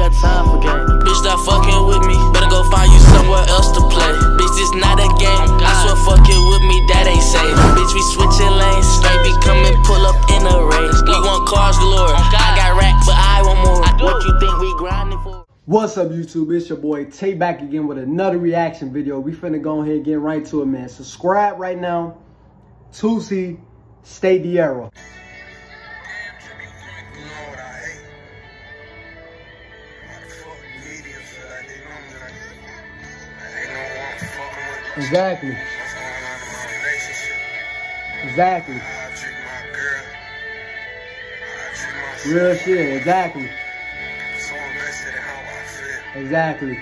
got time for game. Bitch, stop fucking with me. Better go find you somewhere else to play. Bitch, this not a game. I swear fucking with me, that ain't safe. Bitch, we switching lanes. Straight be coming, pull up in a race. We want cars galore. I got racks, but I want more. What you think we grinding for? What's up, YouTube? It's your boy Tae back again with another reaction video. We finna go ahead and get right to it, man. Subscribe right now. Toosii, Stay Exactly. Exactly. Real shit. Exactly. Exactly.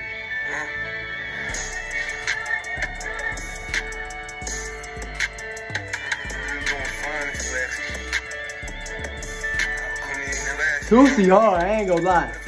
Toosii hard, I ain't gonna lie.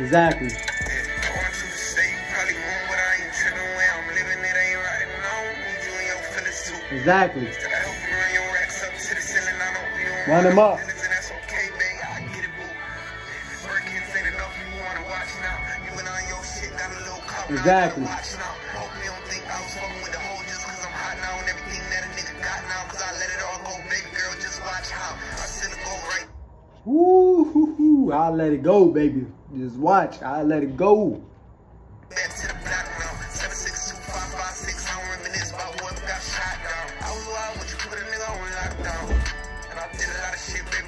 Exactly. Exactly. Run him up. Exactly. Woo, hoo, hoo. I'll let it go, baby. Just watch. I'll let it go.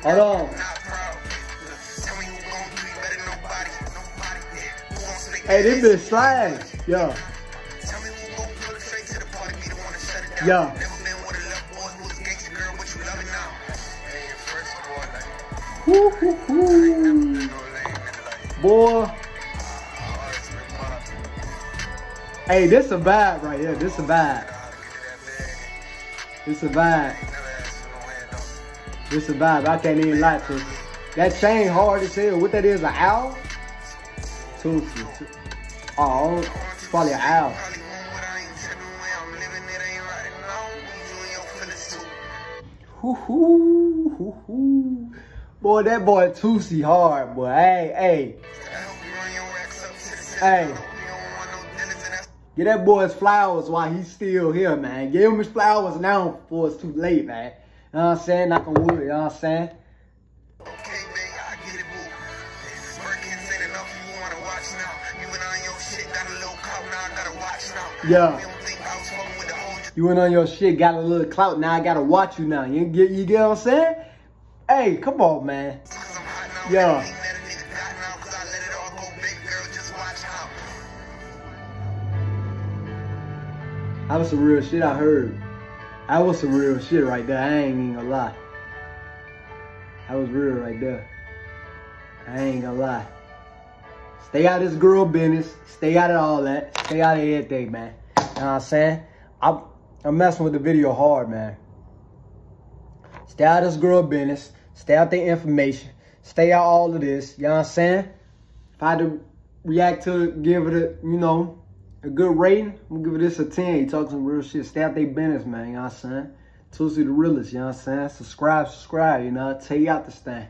Hold on. Hey, this bitch slide. Yeah. Yeah. Woo, hoo, hoo. Boy. Hey, this a vibe right here. This a vibe. This a vibe. This a vibe. I can't even lie to you. That chain hard as hell. What that is, an owl? Toosii. Oh, it's probably an owl. Hoo hoo, hoo hoo. Boy, that boy Toosii hard, boy. Hey, hey. Hey. Get that boy his flowers while he's still here, man. Give him his flowers now before it's too late, man. You know what I'm saying? Knock on wood, you know what I'm saying? Yeah. You went on your shit, got a little clout, now I gotta watch you now. You get you get what I'm saying? Hey, come on, man. Yeah. That was some real shit I heard. That was some real shit right there. I ain't even gonna lie. That was real right there. I ain't gonna lie. Stay out of this girl business. Stay out of all that. Stay out of everything, man. You know what I'm saying? I'm, I'm messing with the video hard, man. Stay out of this girl business. Stay out the information. Stay out all of this. You know what I'm saying? If I had to react to it, give it a, you know, a good rating, I'm gonna give it this a 10. You talk some real shit. Stay out their business, man. You know what I'm saying? Toosii the realest, you know what I'm saying? Subscribe, subscribe, you know. Tell you out this thing.